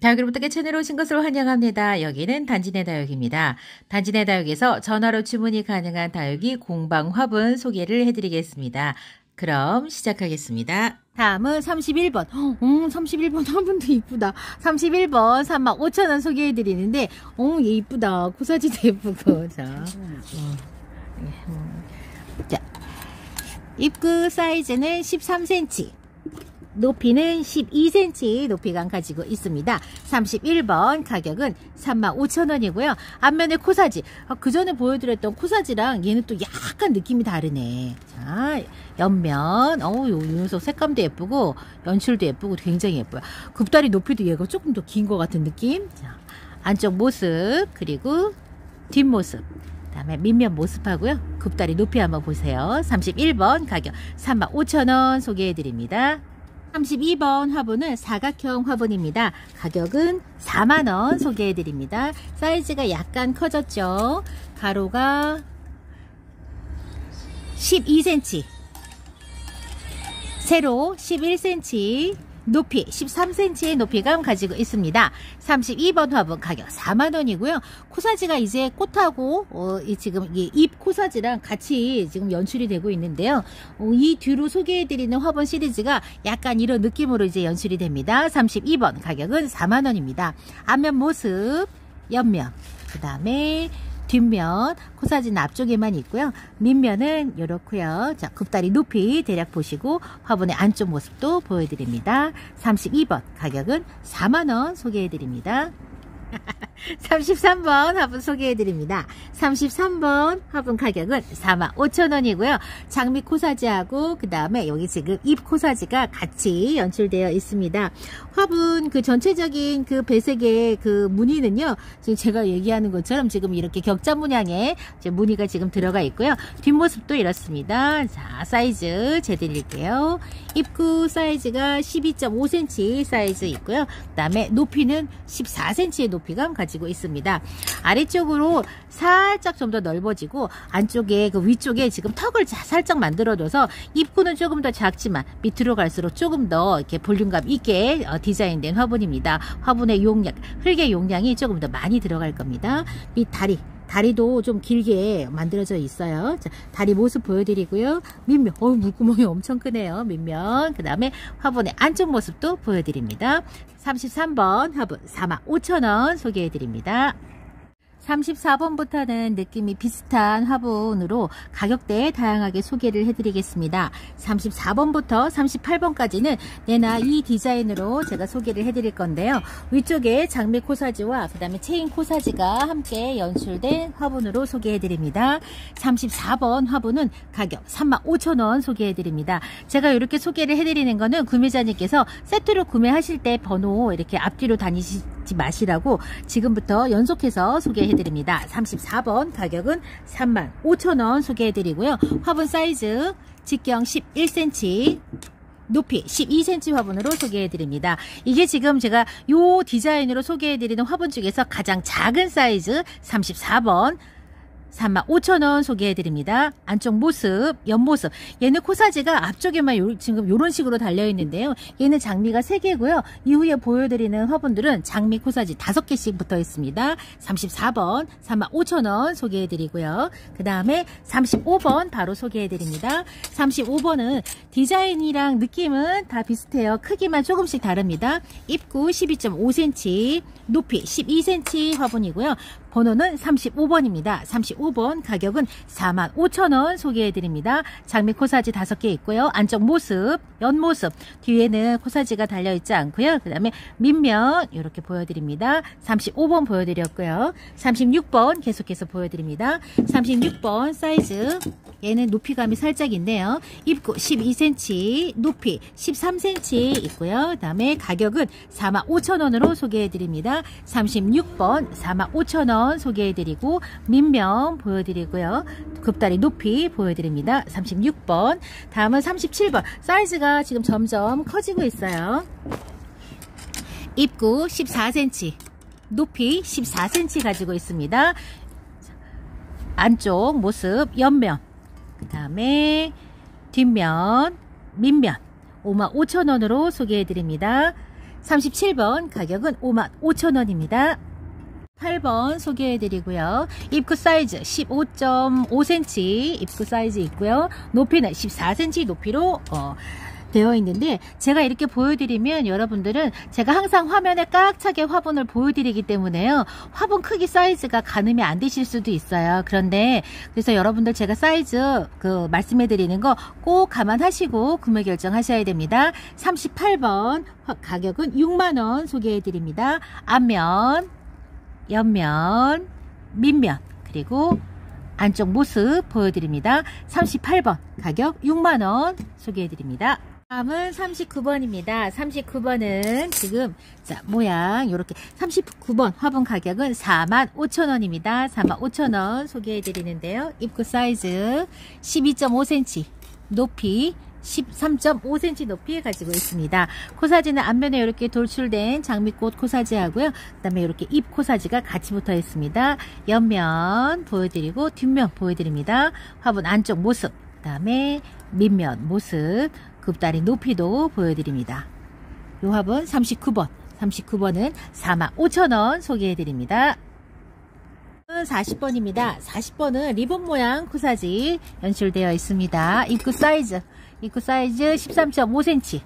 다육으로부터 채널에 오신 것을 환영합니다. 여기는 단지네 다육입니다. 단지네 다육에서 전화로 주문이 가능한 다육이 공방 화분 소개를 해드리겠습니다. 그럼 시작하겠습니다. 다음은 31번. 음, 31번 화분도 이쁘다. 31번 35,000원 소개해드리는데, 어, 얘 이쁘다. 코사지도 예쁘고. 자, 어, 음. 자, 입구 사이즈는 13cm. 높이는 12cm 높이감 가지고 있습니다. 31번 가격은 35,000원이고요. 앞면에 코사지. 아, 그 전에 보여드렸던 코사지랑 얘는 또 약간 느낌이 다르네. 자, 옆면. 어우, 요 녀석 색감도 예쁘고 연출도 예쁘고 굉장히 예뻐요. 굽다리 높이도 얘가 조금 더 긴 것 같은 느낌. 자, 안쪽 모습 그리고 뒷모습. 다음에 밑면 모습하고요. 굽다리 높이 한번 보세요. 31번 가격 35,000원 소개해드립니다. 32번 화분은 사각형 화분입니다. 가격은 4만원 소개해드립니다. 사이즈가 약간 커졌죠. 가로가 12cm 세로 11cm 높이 13cm의 높이감 가지고 있습니다. 32번 화분 가격 4만원이고요. 코사지가 이제 꽃하고 어, 이 지금 잎 코사지랑 같이 지금 연출이 되고 있는데요. 어, 이 뒤로 소개해드리는 화분 시리즈가 약간 이런 느낌으로 이제 연출이 됩니다. 32번 가격은 4만원입니다. 앞면 모습, 옆면, 그 다음에 뒷면 코사지는 앞쪽에만 있고요. 밑면은 이렇고요. 자, 굽다리 높이 대략 보시고 화분의 안쪽 모습도 보여드립니다. 32번 가격은 4만원 소개해드립니다. 33번 화분 소개해드립니다. 33번 화분 가격은 45,000원이고요. 장미 코사지하고 그 다음에 여기 지금 잎 코사지가 같이 연출되어 있습니다. 화분 그 전체적인 그 배색의 그 무늬는요. 지금 제가 얘기하는 것처럼 지금 이렇게 격자 문양의 무늬가 지금 들어가 있고요. 뒷모습도 이렇습니다. 자 사이즈 재드릴게요. 입구 사이즈가 12.5cm 사이즈 있고요. 그 다음에 높이는 14cm의 높이감 가지고 가지고 있습니다. 아래쪽으로 살짝 좀 더 넓어지고 안쪽에 그 위쪽에 지금 턱을 살짝 만들어줘서 입구는 조금 더 작지만 밑으로 갈수록 조금 더 이렇게 볼륨감 있게 어, 디자인된 화분입니다. 화분의 용량, 흙의 용량이 조금 더 많이 들어갈 겁니다. 밑 다리 다리도 좀 길게 만들어져 있어요. 자, 다리 모습 보여드리고요. 밑면, 어 물구멍이 엄청 크네요. 밑면. 그 다음에 화분의 안쪽 모습도 보여드립니다. 33번 화분 45,000원 소개해드립니다. 34번부터는 느낌이 비슷한 화분으로 가격대 다양하게 소개를 해드리겠습니다. 34번부터 38번까지는 내나 이 디자인으로 제가 소개를 해드릴 건데요. 위쪽에 장미 코사지와 그 다음에 체인 코사지가 함께 연출된 화분으로 소개해드립니다. 34번 화분은 가격 35,000원 소개해드립니다. 제가 이렇게 소개를 해드리는 거는 구매자님께서 세트로 구매하실 때 번호 이렇게 앞뒤로 다니시 지 마시라고 지금부터 연속해서. 소개해드립니다. 34번 가격은 35,000원 소개해드리고요. 화분 사이즈 직경 11cm 높이 12cm 화분으로 소개해드립니다. 이게 지금 제가 요 디자인으로 소개해드리는 화분 중에서 가장 작은 사이즈 34번 35,000원 소개해드립니다. 안쪽 모습, 옆모습. 얘는 코사지가 앞쪽에만 요, 지금 이런 식으로 달려있는데요. 얘는 장미가 3개고요. 이후에 보여드리는 화분들은 장미 코사지 5개씩 붙어 있습니다. 34번 35,000원 소개해드리고요. 그 다음에 35번 바로 소개해드립니다. 35번은 디자인이랑 느낌은 다 비슷해요. 크기만 조금씩 다릅니다. 입구 12.5cm, 높이 12cm 화분이고요. 번호는 35번입니다. 35번 가격은 45,000원 소개해드립니다. 장미 코사지 5개 있고요. 안쪽 모습, 옆모습, 뒤에는 코사지가 달려있지 않고요. 그 다음에 밑면 이렇게 보여드립니다. 35번 보여드렸고요. 36번 계속해서 보여드립니다. 36번 사이즈 얘는 높이감이 살짝 있네요. 입구 12cm, 높이 13cm 있고요. 그 다음에 가격은 45,000원으로 소개해드립니다. 36번 45,000원 소개해드리고 밑면 보여드리고요. 급다리 높이 보여드립니다. 36번 다음은 37번 사이즈가 지금 점점 커지고 있어요. 입구 14cm 높이 14cm 가지고 있습니다. 안쪽 모습 옆면 그 다음에 뒷면, 밑면 55,000원으로 소개해드립니다. 37번 가격은 55,000원입니다. 8번 소개해 드리고요. 입구 사이즈 15.5cm 입구 사이즈 있고요. 높이는 14cm 높이로 어, 되어 있는데 제가 이렇게 보여드리면 여러분들은 제가 항상 화면에 꽉 차게 화분을 보여드리기 때문에요. 화분 크기 사이즈가 가늠이 안 되실 수도 있어요. 그런데 그래서 여러분들 제가 사이즈 그 말씀해 드리는 거 꼭 감안하시고 구매 결정하셔야 됩니다. 38번 가격은 6만원 소개해 드립니다. 앞면 옆면, 밑면, 그리고 안쪽 모습 보여드립니다. 38번 가격 6만원 소개해드립니다. 다음은 39번입니다. 39번은 지금 자 모양 이렇게 39번 화분 가격은 45,000원입니다. 45,000원 소개해드리는데요. 입구 사이즈 12.5cm 높이 13.5cm 높이 가지고 있습니다. 코사지는 앞면에 이렇게 돌출된 장미꽃 코사지하고요. 그 다음에 이렇게 잎 코사지가 같이 붙어 있습니다. 옆면 보여드리고 뒷면 보여드립니다. 화분 안쪽 모습, 그 다음에 밑면 모습, 급다리 높이도 보여드립니다. 이 화분 39번, 39번은 45,000원 소개해드립니다. 40번입니다. 40번은 리본 모양 코사지 연출되어 있습니다. 입구 사이즈 입구 사이즈 13.5cm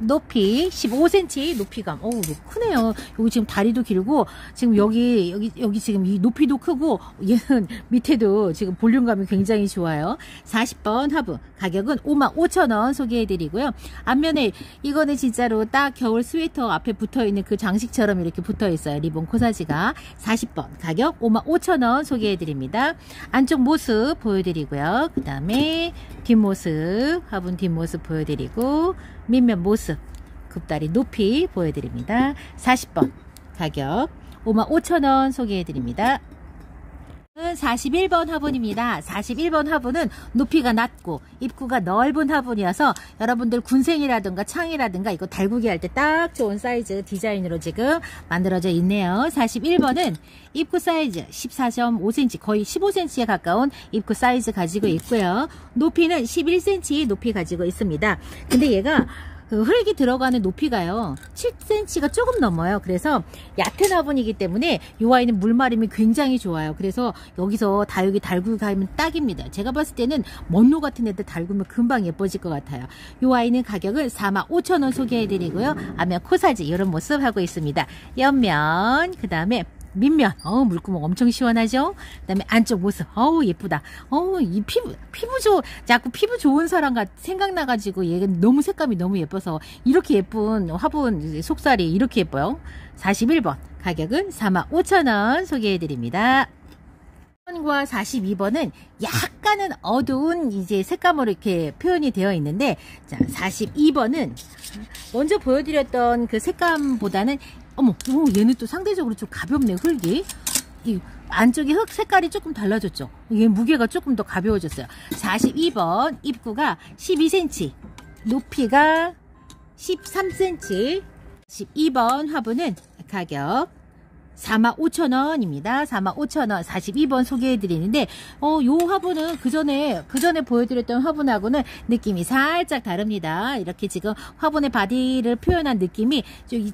높이 15cm 높이감. 어우, 크네요. 여기 지금 다리도 길고, 지금 여기, 여기, 여기 지금 이 높이도 크고, 얘는 밑에도 지금 볼륨감이 굉장히 좋아요. 40번 화분. 가격은 55,000원 소개해드리고요. 앞면에 이거는 진짜로 딱 겨울 스웨터 앞에 붙어있는 그 장식처럼 이렇게 붙어있어요. 리본 코사지가. 40번. 가격 55,000원 소개해드립니다. 안쪽 모습 보여드리고요. 그 다음에 뒷모습, 화분 뒷모습 보여드리고, 밑면 모습 급다리 높이 보여드립니다. 40번 가격 55,000원 소개해드립니다. 41번 화분입니다. 41번 화분은 높이가 낮고 입구가 넓은 화분이어서 여러분들 군생이라든가 창이라든가 이거 달구기 할 때 딱 좋은 사이즈 디자인으로 지금 만들어져 있네요. 41번은 입구 사이즈 14.5cm 거의 15cm에 가까운 입구 사이즈 가지고 있고요. 높이는 11cm 높이 가지고 있습니다. 근데 얘가 그 흙이 들어가는 높이가요 7cm가 조금 넘어요. 그래서 얕은 화분이기 때문에 이 아이는 물마름이 굉장히 좋아요. 그래서 여기서 다육이 달궈 가면 딱입니다. 제가 봤을 때는 먼로 같은 애들 달구면 금방 예뻐질 것 같아요. 이 아이는 가격을 45,000원 소개해 드리고요. 앞면 코사지 이런 모습 하고 있습니다. 옆면 그 다음에 밑면 어우 물구멍 엄청 시원하죠? 그 다음에 안쪽 모습 어우 예쁘다. 어우 이 피부 피부 좋 자꾸 피부 좋은 사람 같 생각나 가지고 얘가 너무 색감이 너무 예뻐서 이렇게 예쁜 화분 속살이 이렇게 예뻐요. 41번 가격은 45,000원 소개해드립니다. 1번과 42번은 약간은 어두운 이제 색감으로 이렇게 표현이 되어 있는데 자 42번은 먼저 보여드렸던 그 색감보다는 어머, 오, 얘는 또 상대적으로 좀 가볍네, 흙이. 이 안쪽에 흙 색깔이 조금 달라졌죠. 얘 무게가 조금 더 가벼워졌어요. 42번 입구가 12cm, 높이가 13cm, 12번 화분은 가격 45,000원입니다. 45,000원 42번 소개해 드리는데 어, 요 화분은 그 전에 그 전에 보여드렸던 화분하고는 느낌이 살짝 다릅니다. 이렇게 지금 화분의 바디를 표현한 느낌이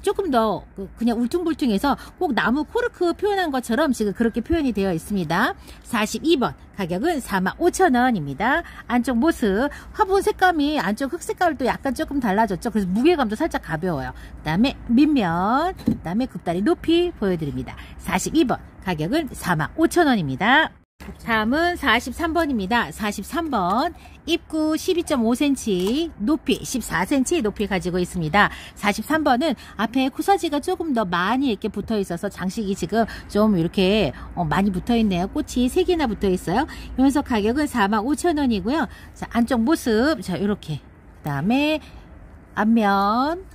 조금 더그 그냥 울퉁불퉁해서 꼭 나무 코르크 표현한 것처럼 지금 그렇게 표현이 되어 있습니다. 42번 가격은 45,000원입니다. 안쪽 모습 화분 색감이 안쪽 흙 색깔도 약간 조금 달라졌죠. 그래서 무게감도 살짝 가벼워요. 그 다음에 밑면 그 다음에 굽다리 높이 보여드립니다. 42번 가격은 45,000원입니다. 다음은 43번입니다. 43번 입구 12.5cm 높이 14cm 높이 가지고 있습니다. 43번은 앞에 코사지가 조금 더 많이 이렇게 붙어 있어서 장식이 지금 좀 이렇게 어, 많이 붙어 있네요. 꽃이 3개나 붙어 있어요. 여기서 가격은 45,000원이고요. 자, 안쪽 모습 자 이렇게 그 다음에 앞면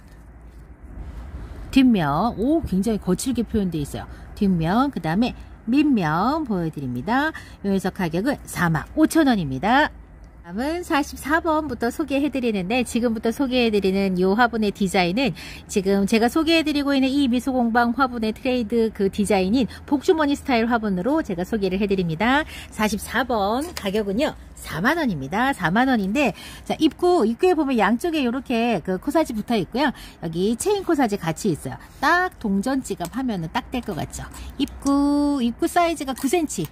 뒷면 오 굉장히 거칠게 표현되어 있어요. 뒷면 그 다음에 밑면 보여드립니다. 여기서 가격은 45,000원입니다. 다음은 44번부터 소개해드리는데 지금부터 소개해드리는 이 화분의 디자인은 지금 제가 소개해드리고 있는 이 미소공방 화분의 트레이드 그 디자인인 복주머니 스타일 화분으로 제가 소개를 해드립니다. 44번 가격은요. 4만원입니다. 4만원인데, 자, 입구, 입구에 보면 양쪽에 이렇게 그 코사지 붙어 있고요. 여기 체인 코사지 같이 있어요. 딱 동전 지갑 하면은 딱 될 것 같죠. 입구, 입구 사이즈가 9cm.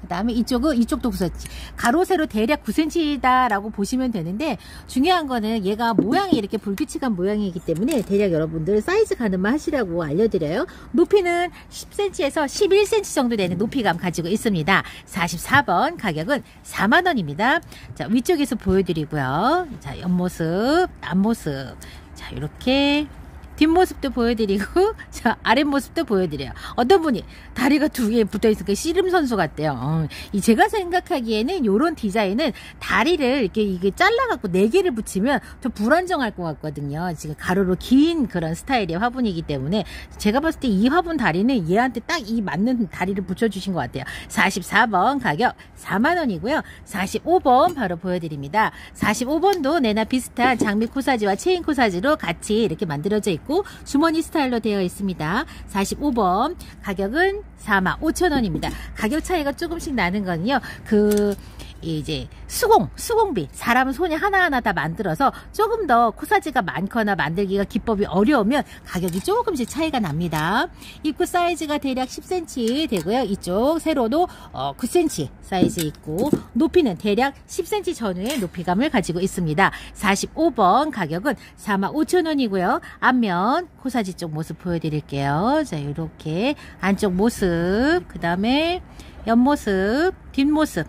그 다음에 이쪽은 이쪽도 구석지 가로 세로 대략 9cm다 라고 보시면 되는데 중요한 거는 얘가 모양이 이렇게 불규칙한 모양이기 때문에 대략 여러분들 사이즈 가늠만 하시라고 알려드려요. 높이는 10cm에서 11cm 정도 되는 높이감 가지고 있습니다. 44번 가격은 4만원입니다. 자 위쪽에서 보여드리고요. 자 옆모습 앞모습. 자 이렇게 뒷모습도 보여드리고 자 아랫모습도 보여드려요. 어떤 분이 다리가 두 개 붙어있으니까 씨름 선수 같대요. 어, 이 제가 생각하기에는 이런 디자인은 다리를 이렇게 이게 잘라갖고 네 개를 붙이면 좀 불안정할 것 같거든요. 지금 가로로 긴 그런 스타일의 화분이기 때문에 제가 봤을 때 이 화분 다리는 얘한테 딱 이 맞는 다리를 붙여주신 것 같아요. 44번 가격 4만원이고요. 45번 바로 보여드립니다. 45번도 내나 비슷한 장미 코사지와 체인 코사지로 같이 이렇게 만들어져 있고 있고 주머니 스타일로 되어 있습니다. 45번 가격은 45,000원입니다. 가격 차이가 조금씩 나는 거는요. 그 이제 수공, 수공비 사람은 손이 하나하나 다 만들어서 조금 더 코사지가 많거나 만들기가 기법이 어려우면 가격이 조금씩 차이가 납니다. 입구 사이즈가 대략 10cm 되고요. 이쪽 세로도 어, 9cm 사이즈 있고 높이는 대략 10cm 전후의 높이감을 가지고 있습니다. 45번 가격은 45,000원이고요. 앞면 코사지 쪽 모습 보여드릴게요. 자 이렇게 안쪽 모습 그 다음에 옆모습 뒷모습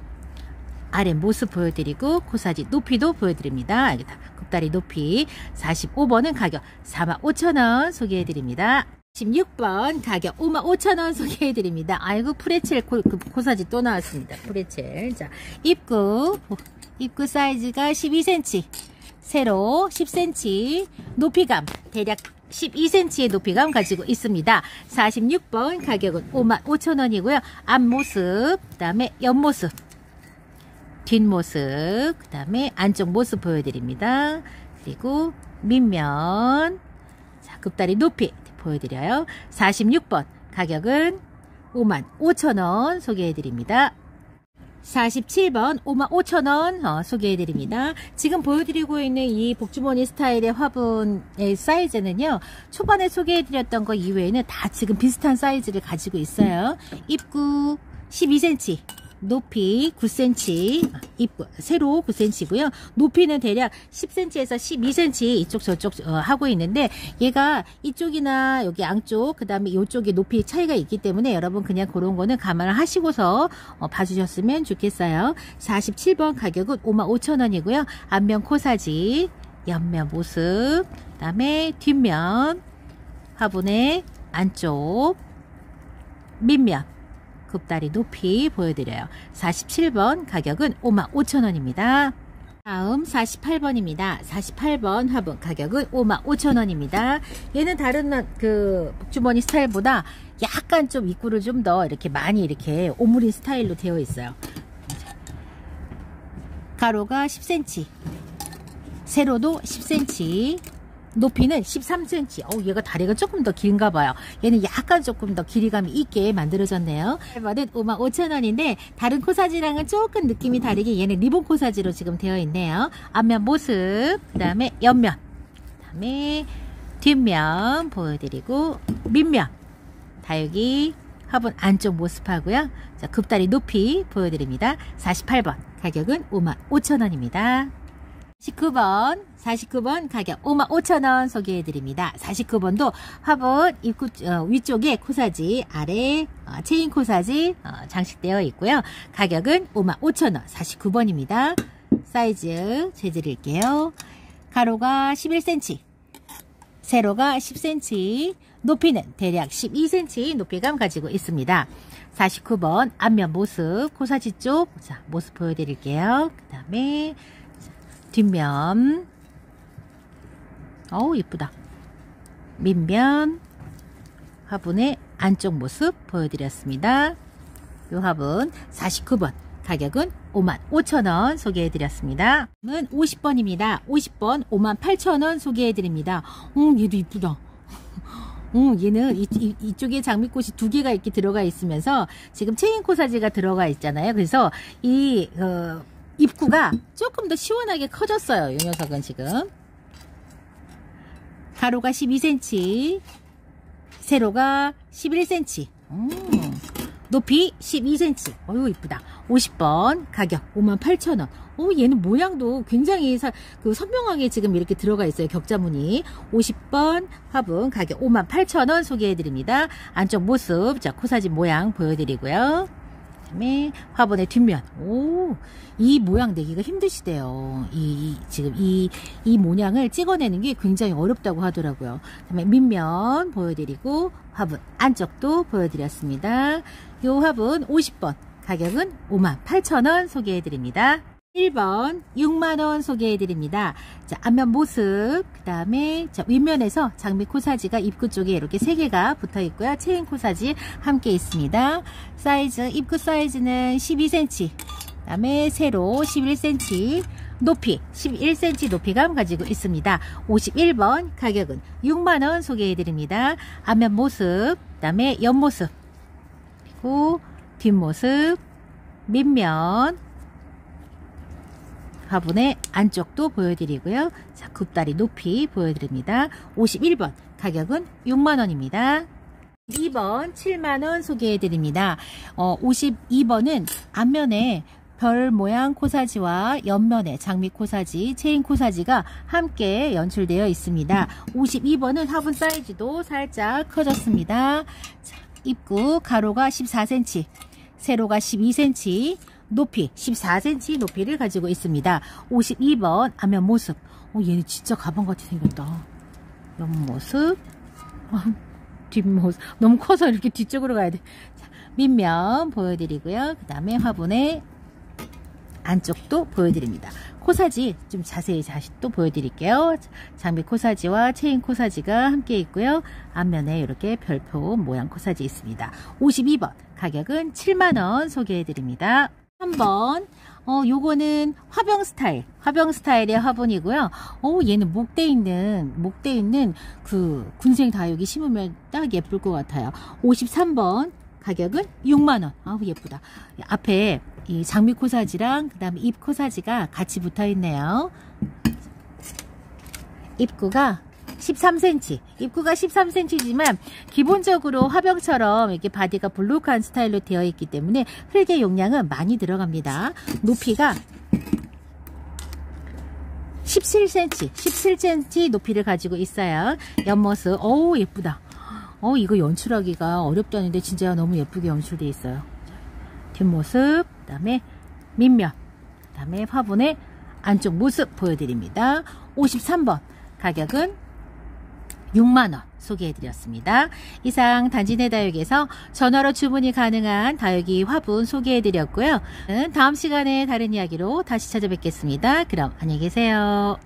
아래 모습 보여드리고 코사지 높이도 보여드립니다. 여기다 굽다리 높이 45번은 가격 45,000원 소개해드립니다. 16번 가격 55,000원 소개해드립니다. 아이고 프레첼 코, 그 코사지 또 나왔습니다. 프레첼 자 입구 입구 사이즈가 12cm 세로 10cm 높이감 대략 12cm의 높이감 가지고 있습니다. 46번 가격은 55,000원이고요. 앞모습 그 다음에 옆모습 뒷모습 그 다음에 안쪽 모습 보여드립니다. 그리고 밑면 자 급다리 높이 보여드려요. 46번 가격은 5만 5천원 소개해드립니다. 47번 5만 5천원 어, 소개해드립니다. 지금 보여드리고 있는 이 복주머니 스타일의 화분의 사이즈는요. 초반에 소개해드렸던 거 이외에는 다 지금 비슷한 사이즈를 가지고 있어요. 입구 12cm 높이 9cm 입구 세로 9cm고요. 높이는 대략 10cm에서 12cm 이쪽 저쪽 어, 하고 있는데 얘가 이쪽이나 여기 양쪽 그 다음에 이쪽에 높이 차이가 있기 때문에 여러분 그냥 그런 거는 감안을 하시고서 어, 봐주셨으면 좋겠어요. 47번 가격은 55,000원이고요. 앞면 코사지 옆면 모습 그 다음에 뒷면 화분의 안쪽 밑면 굽다리 높이 보여드려요. 47번 가격은 55,000원입니다. 다음 48번입니다. 48번 화분 가격은 55,000원입니다. 얘는 다른 그 복주머니 스타일보다 약간 좀 입구를 좀 더 이렇게 많이 이렇게 오므린 스타일로 되어 있어요. 가로가 10cm 세로도 10cm 높이는 13cm. 어, 얘가 다리가 조금 더 긴가 봐요. 얘는 약간 조금 더 길이감이 있게 만들어졌네요. 앨버는 55,000원인데 다른 코사지랑은 조금 느낌이 다르게 얘는 리본 코사지로 지금 되어 있네요. 앞면 모습, 그 다음에 옆면, 그 다음에 뒷면 보여드리고 밑면, 다육이 화분 안쪽 모습 하고요. 자, 굽다리 높이 보여드립니다. 48번 가격은 55,000원입니다. 49번 49번 가격 55,000원 소개해드립니다. 49번도 화분 입구 어, 위쪽에 코사지 아래 어, 체인 코사지 어, 장식되어 있고요. 가격은 55,000원 49번입니다. 사이즈 재드릴게요. 가로가 11cm 세로가 10cm 높이는 대략 12cm 높이감 가지고 있습니다. 49번 앞면 모습 코사지 쪽 자, 모습 보여드릴게요. 그 다음에 뒷면 어우 이쁘다 밑면 화분의 안쪽 모습 보여드렸습니다 이 화분 49번 가격은 5만 5천원 소개해드렸습니다. 은 50번입니다. 50번 5만 8천원 소개해드립니다. 음, 얘도 이쁘다. 음, 얘는 이, 이, 쪽에 장미꽃이 두 개가 이렇게 들어가 있으면서 지금 체인코 사지가 들어가 있잖아요. 그래서 이 어, 입구가 조금 더 시원하게 커졌어요. 이 녀석은 지금. 가로가 12cm, 세로가 11cm. 음, 높이 12cm. 어유 이쁘다. 50번 가격 58,000원. 오 얘는 모양도 굉장히 사, 그 선명하게 지금 이렇게 들어가 있어요. 격자무늬. 50번 화분 가격 58,000원 소개해 드립니다. 안쪽 모습 자 코사지 모양 보여드리고요. 그다음에 화분의 뒷면. 오, 이 모양 내기가 힘드시대요. 이, 이 지금 이 이 모양을 찍어내는 게 굉장히 어렵다고 하더라고요. 그다음에 밑면 보여드리고 화분 안쪽도 보여드렸습니다. 요 화분 50번 가격은 58,000원 소개해드립니다. 1번 6만원 소개해드립니다. 자, 앞면 모습, 그 다음에 윗면에서 장미 코사지가 입구 쪽에 이렇게 3개가 붙어 있고요. 체인 코사지 함께 있습니다. 사이즈, 입구 사이즈는 12cm, 그 다음에 세로 11cm, 높이 11cm 높이감 가지고 있습니다. 51번 가격은 6만원 소개해드립니다. 앞면 모습, 그 다음에 옆모습, 그리고 뒷모습, 밑면, 화분의 안쪽도 보여드리고요. 자, 굽다리 높이 보여드립니다. 51번 가격은 6만원입니다. 2번 7만원 소개해드립니다. 어, 52번은 앞면에 별 모양 코사지와 옆면에 장미 코사지, 체인 코사지가 함께 연출되어 있습니다. 52번은 화분 사이즈도 살짝 커졌습니다. 자, 입구 가로가 14cm, 세로가 12cm, 높이 14cm 높이를 가지고 있습니다. 52번 앞면 모습. 어, 얘는 진짜 가방같이 생겼다. 옆모습. 어, 뒷모습. 너무 커서 이렇게 뒤쪽으로 가야 돼. 자, 밑면 보여드리고요. 그 다음에 화분의 안쪽도 보여드립니다. 코사지 좀 자세히 다시 또 보여드릴게요. 장미 코사지와 체인 코사지가 함께 있고요. 앞면에 이렇게 별표 모양 코사지 있습니다. 52번 가격은 7만원 소개해드립니다. 3번. 어 요거는 화병 스타일 화병 스타일의 화분이고요. 어 얘는 목대 있는 목대 있는 그 군생 다육이 심으면 딱 예쁠 것 같아요. 53번 가격은 6만원. 아우 예쁘다. 앞에 이 장미 코사지랑 그 다음에 잎 코사지가 같이 붙어 있네요. 입구가 13cm 입구가 13cm지만 기본적으로 화병처럼 이렇게 바디가 볼록한 스타일로 되어 있기 때문에 흙의 용량은 많이 들어갑니다. 높이가 17cm 17cm 높이를 가지고 있어요. 옆모습. 어우 예쁘다. 어 이거 연출하기가 어렵다는데 진짜 너무 예쁘게 연출되어 있어요. 뒷모습 그 다음에 밑면 그 다음에 화분의 안쪽 모습 보여드립니다. 53번. 가격은 6만원 소개해드렸습니다. 이상 단지내 다육에서 전화로 주문이 가능한 다육이 화분 소개해드렸고요. 다음 시간에 다른 이야기로 다시 찾아뵙겠습니다. 그럼 안녕히 계세요.